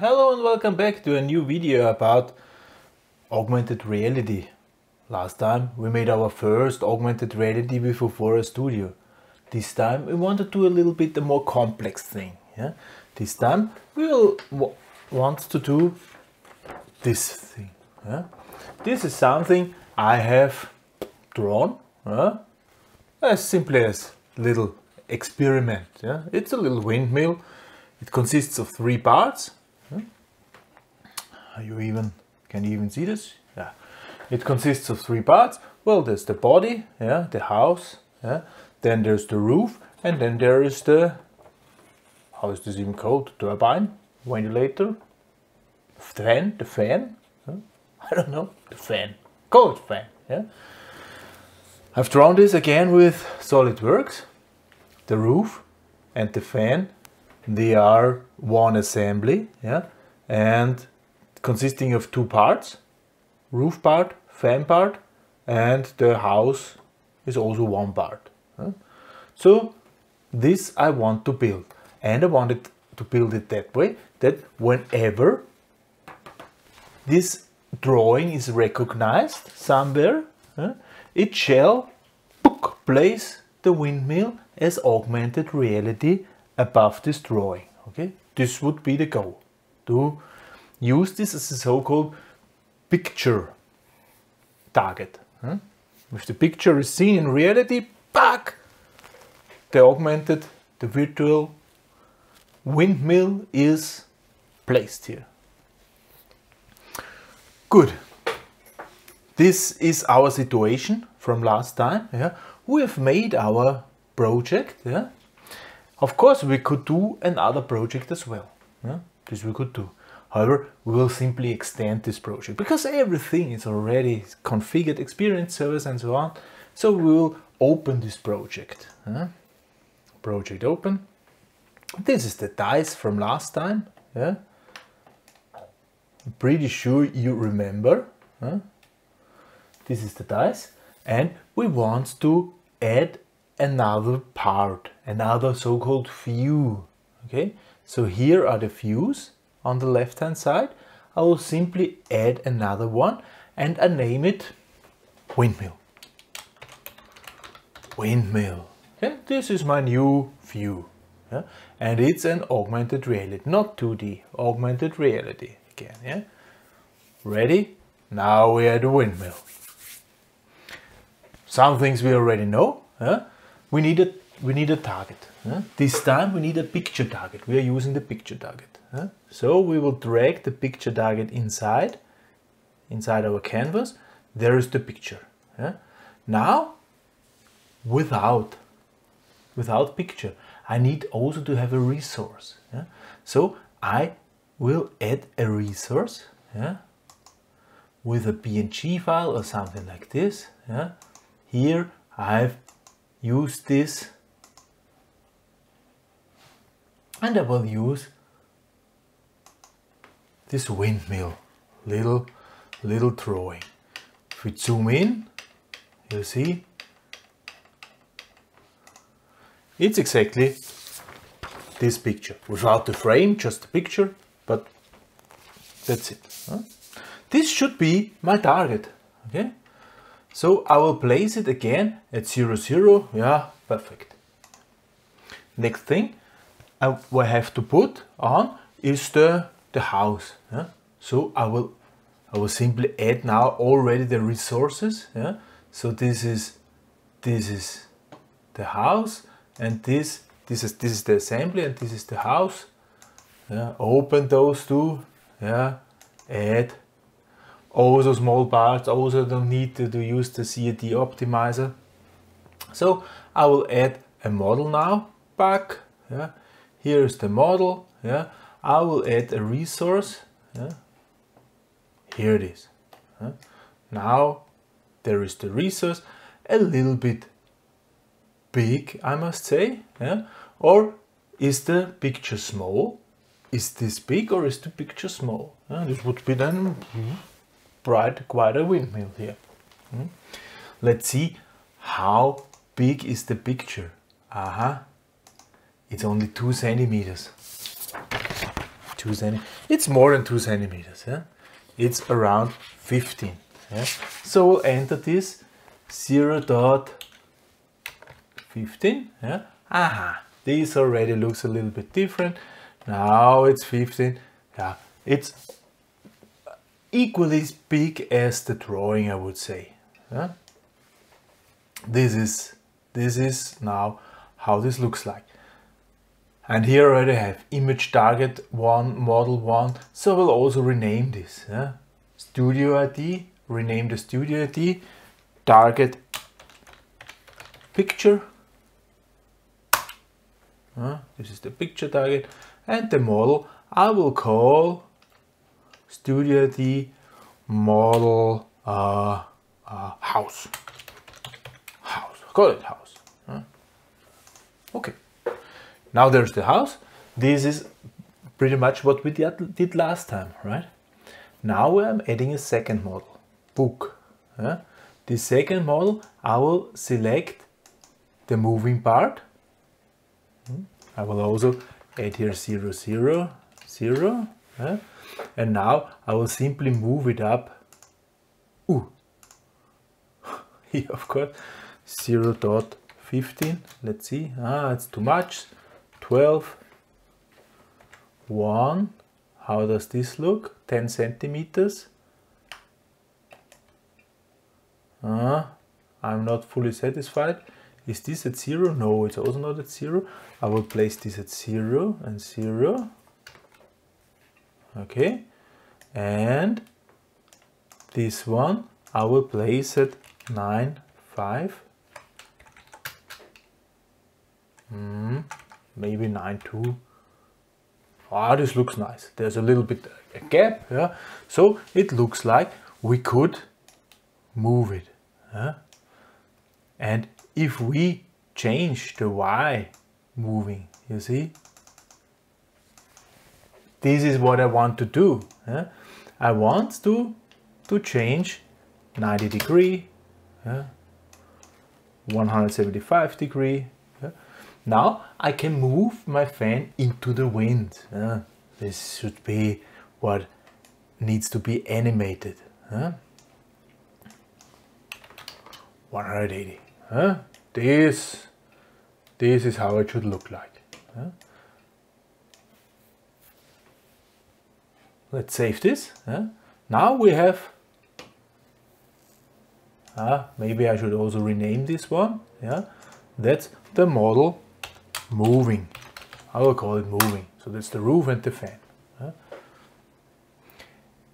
Hello and welcome back to a new video about augmented reality. Last time we made our first augmented reality with Vuforia Studio. This time we want to do a little bit a more complex thing. Yeah? This time we will want to do this thing. Yeah? This is something I have drawn yeah? as simply as little experiment. Yeah? It's a little windmill. It consists of three parts you even can you even see this? Yeah. It consists of three parts. Well, there's the body, yeah, the house, yeah. Then there's the roof, and then there is the how is this even called? Turbine, ventilator, fan, the fan. Huh? I don't know, the fan. It fan. Yeah. I've drawn this again with SolidWorks. The roof and the fan, they are one assembly. Yeah, and consisting of two parts, roof part, fan part, and the house is also one part. So this I want to build and I wanted to build it that way that whenever this drawing is recognized somewhere, it shall place the windmill as augmented reality above this drawing. Okay, this would be the goal to use this as a so-called picture target. If the picture is seen in reality, back the augmented, the virtual windmill is placed here. Good. This is our situation from last time. Yeah? We have made our project. Yeah? Of course, we could do another project as well. Yeah? This we could do. However, we will simply extend this project because everything is already configured, experience servers and so on. So we will open this project. Huh? Project open. This is the dice from last time. Yeah? Pretty sure you remember. Huh? This is the dice. And we want to add another part, another so-called view. Okay, so here are the views on the left hand side, I will simply add another one and I name it windmill. Windmill. Okay, this is my new view. Yeah? And it's an augmented reality, not 2D, augmented reality again. Yeah? Ready? Now we are the windmill. Some things we already know. Yeah? We need a we need a target. This time we need a picture target. We are using the picture target. So we will drag the picture target inside, inside our canvas. There is the picture. Now, without, without picture, I need also to have a resource. So I will add a resource with a PNG file or something like this. Here I've used this and I will use this windmill, little, little drawing. If we zoom in, you'll see, it's exactly this picture. Without the frame, just the picture, but that's it. Huh? This should be my target, okay? So I will place it again at 0, 0, yeah, perfect. Next thing uh, I will have to put on is the the house. Yeah? So I will I will simply add now already the resources. Yeah? So this is this is the house and this this is this is the assembly and this is the house. Yeah? Open those two. Yeah, add also small parts. Also don't need to, to use the CAD optimizer. So I will add a model now back. Yeah, here is the model. Yeah, I will add a resource. Yeah. Here it is. Yeah. Now there is the resource, a little bit big, I must say. Yeah. Or is the picture small? Is this big or is the picture small? Yeah, this would be then bright, quite a windmill here. Hmm. Let's see how big is the picture. Aha, uh -huh. it's only two centimeters two centimeters. It's more than two centimeters. Yeah? It's around 15. Yeah? So we'll enter this 0 0.15. Yeah? Aha, this already looks a little bit different. Now it's 15. Yeah, it's equally big as the drawing, I would say. Yeah? This is this is now how this looks like. And here already have image target one, model one. So we'll also rename this. Yeah? Studio ID, rename the studio ID, target picture. This is the picture target. And the model I will call studio ID model uh, uh, house. House, call it house. Okay. Now there's the house. This is pretty much what we did last time, right? Now I'm adding a second model, book. Yeah? The second model, I will select the moving part. Hmm. I will also add here 0, 0, 0. Yeah? And now I will simply move it up. Ooh. here, of course, 0 dot 15. Let's see. Ah, it's too much. 12, 1, how does this look? 10 centimeters. Uh, I'm not fully satisfied. Is this at 0? No, it's also not at 0. I will place this at 0 and 0. Okay. And this one I will place at 9, 5. Mm maybe 9.2. Ah, this looks nice. There's a little bit a gap, yeah. So it looks like we could move it. Yeah? And if we change the Y moving, you see, this is what I want to do. Yeah? I want to to change 90 degree, yeah? 175 degree, now I can move my fan into the wind. Uh, this should be what needs to be animated. Uh. 180. Uh. This, this is how it should look like. Uh. Let's save this. Uh. Now we have, uh, maybe I should also rename this one. Yeah, That's the model moving. I will call it moving. So that's the roof and the fan.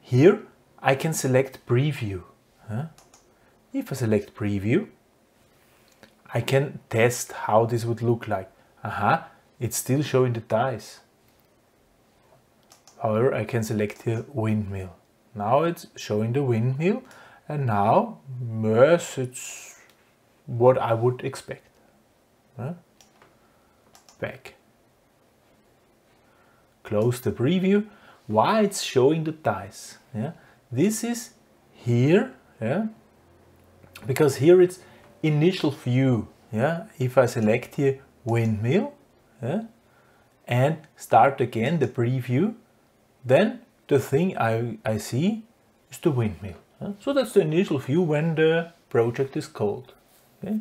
Here I can select preview. If I select preview, I can test how this would look like. Aha, it's still showing the dies. However, I can select the windmill. Now it's showing the windmill and now, yes, it's what I would expect back. Close the preview. Why it's showing the dies? Yeah, this is here. Yeah, because here it's initial view. Yeah, if I select here windmill, yeah, and start again the preview, then the thing I, I see is the windmill. Yeah? So that's the initial view when the project is called. Okay?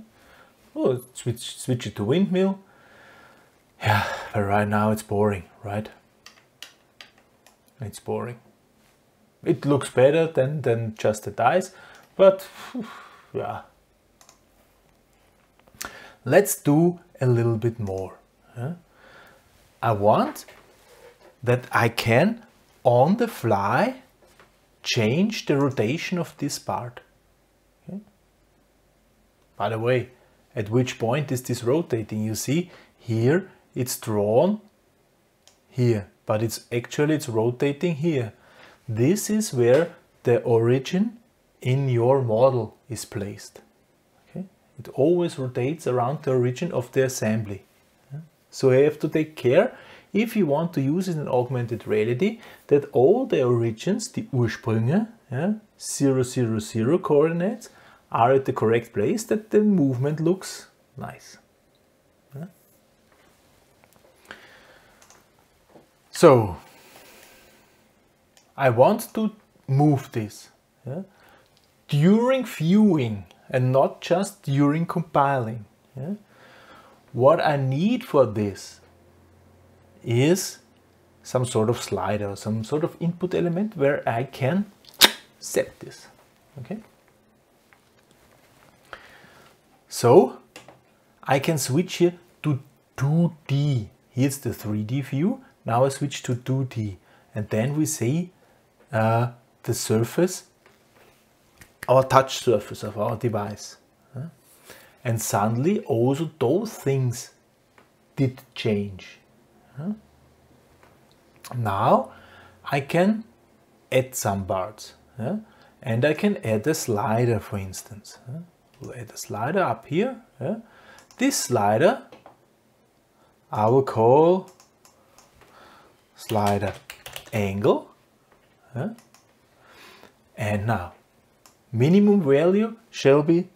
Oh, switch, switch it to windmill yeah, but right now it's boring, right? It's boring. It looks better than, than just the dice, but yeah. Let's do a little bit more. Huh? I want that I can, on the fly, change the rotation of this part. Okay? By the way, at which point is this rotating? You see, here it's drawn here, but it's actually it's rotating here. This is where the origin in your model is placed. Okay? It always rotates around the origin of the assembly. So you have to take care if you want to use it in augmented reality that all the origins, the Ursprünge, yeah, 0, 0, 0 coordinates are at the correct place that the movement looks nice. So I want to move this yeah, during viewing and not just during compiling. Yeah. What I need for this is some sort of slider, some sort of input element where I can set this. Okay. So I can switch here to 2D. Here's the 3D view. Now I switch to 2D. And then we see uh, the surface, our touch surface of our device. And suddenly also those things did change. Now I can add some parts. And I can add a slider, for instance. We'll add a slider up here. This slider I will call slider angle. And now minimum value shall be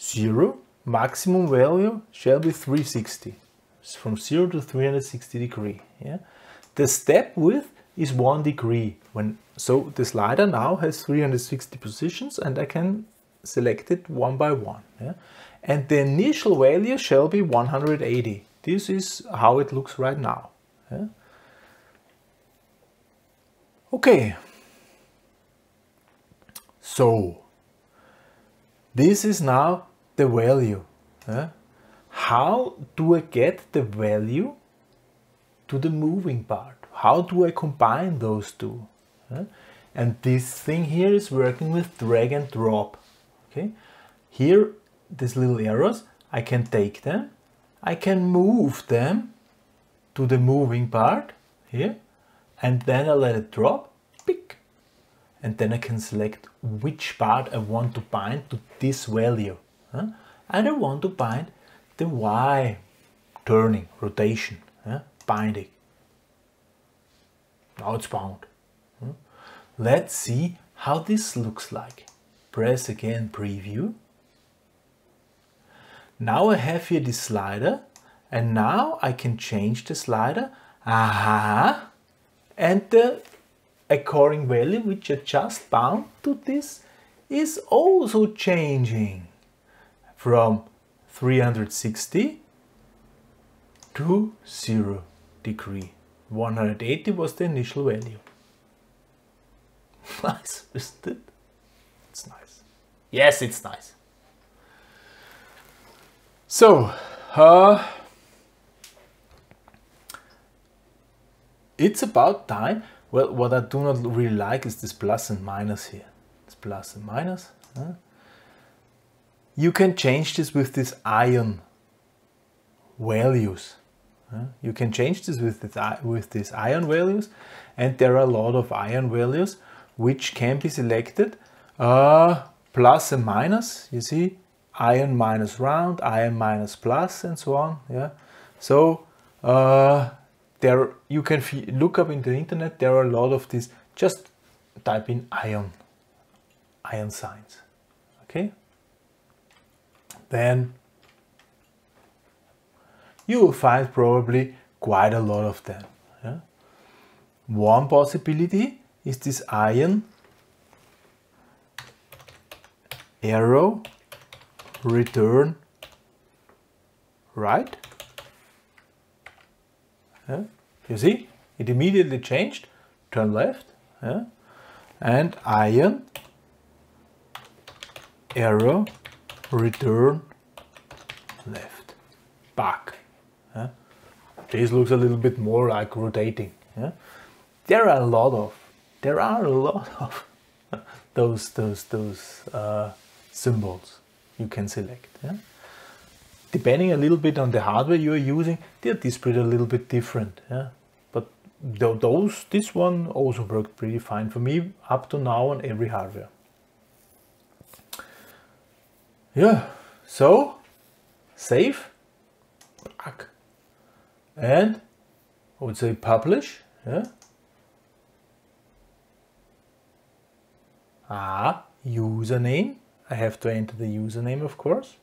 0 maximum value shall be 360 it's from 0 to 360 degree yeah the step width is one degree when so the slider now has 360 positions and I can select it one by one yeah and the initial value shall be 180 this is how it looks right now yeah? Okay so this is now the value. How do I get the value to the moving part? How do I combine those two? And this thing here is working with drag and drop. Okay, here these little arrows, I can take them, I can move them to the moving part here, and then I let it drop, pick, and then I can select which part I want to bind to this value. Huh? And I want to bind the Y turning, rotation, huh? binding. Now it's bound. Huh? Let's see how this looks like. Press again preview. Now I have here the slider and now I can change the slider. Aha! And the according value which are just bound to this is also changing from 360 to 0 degree. 180 was the initial value. nice, isn't it? It's nice. Yes, it's nice. So, uh, it's about time well, what I do not really like is this plus and minus here. This plus and minus. You can change this with this ion values. You can change this with this, with these ion values and there are a lot of ion values which can be selected. Uh, plus and minus, you see, ion minus round, ion minus plus and so on. Yeah. So uh, there you can look up in the internet there are a lot of these just type in ion ion signs okay then you will find probably quite a lot of them yeah? one possibility is this ion arrow return right yeah? You see, it immediately changed. Turn left. Yeah? And ion, arrow, return, left, back. Yeah? This looks a little bit more like rotating. Yeah? There are a lot of, there are a lot of those those those uh, symbols you can select. Yeah? Depending a little bit on the hardware you're using, they're displayed a little bit different. Yeah? But those, this one also worked pretty fine for me up to now on every hardware. Yeah, so save, back, and I would say publish. Yeah. Ah, username. I have to enter the username, of course.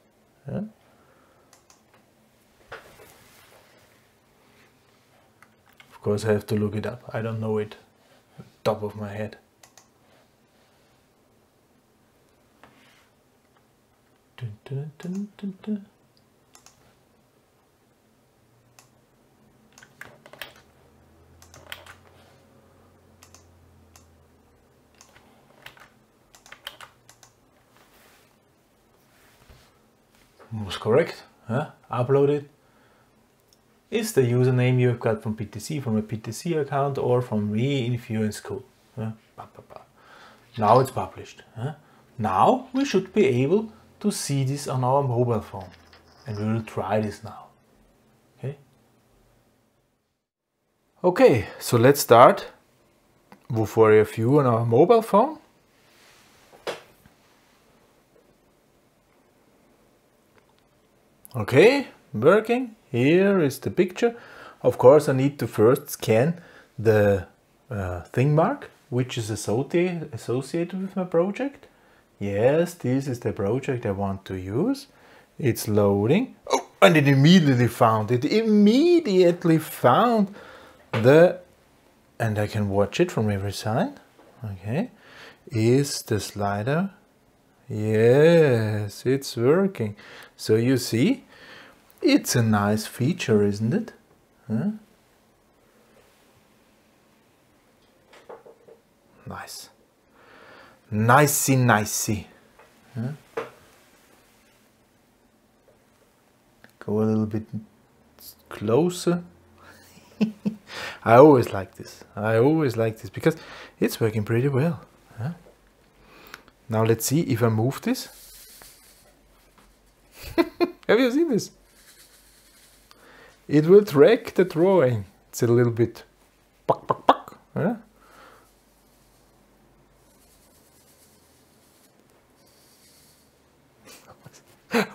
Yeah. Of course I have to look it up. I don't know it top of my head. Dun, dun, dun, was correct. Huh? Upload it. Is the username you've got from PTC, from a PTC account, or from me in school. Now it's published. Now we should be able to see this on our mobile phone. And we will try this now. Okay? Okay, so let's start for a view on our mobile phone. Okay, working. Here is the picture. Of course, I need to first scan the uh, ThingMark, which is associated with my project. Yes, this is the project I want to use. It's loading. Oh, and it immediately found it. Immediately found the, and I can watch it from every side. Okay, is the slider. Yes, it's working. So you see, it's a nice feature, isn't it? Huh? Nice. Nicey, nicey. Huh? Go a little bit closer. I always like this. I always like this because it's working pretty well. Huh? Now let's see if I move this. Have you seen this? It will track the drawing. It's a little bit buck, buck, buck. Yeah?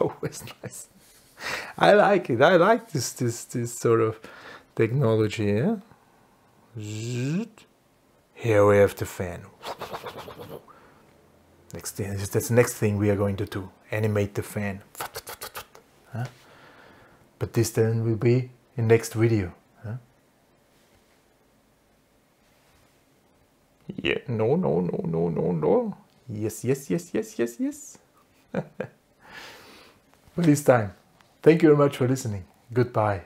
Always nice. I like it. I like this this this sort of technology. Yeah? Here we have the fan. Next thing, that's the next thing we are going to do. Animate the fan. Huh? But this then will be in next video. Huh? Yeah, no, no, no, no, no, no. Yes, yes, yes, yes, yes, yes. but this time, thank you very much for listening. Goodbye.